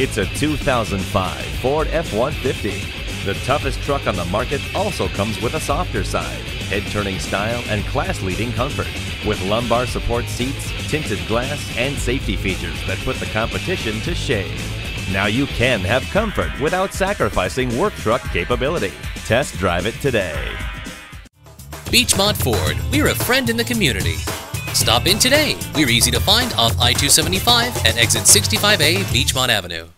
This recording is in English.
It's a 2005 Ford F-150. The toughest truck on the market also comes with a softer side, head-turning style, and class-leading comfort. With lumbar support seats, tinted glass, and safety features that put the competition to shame. Now you can have comfort without sacrificing work truck capability. Test drive it today. Beechmont Ford, we're a friend in the community. Stop in today. We're easy to find off I 275 at exit 65A Beechmont Avenue.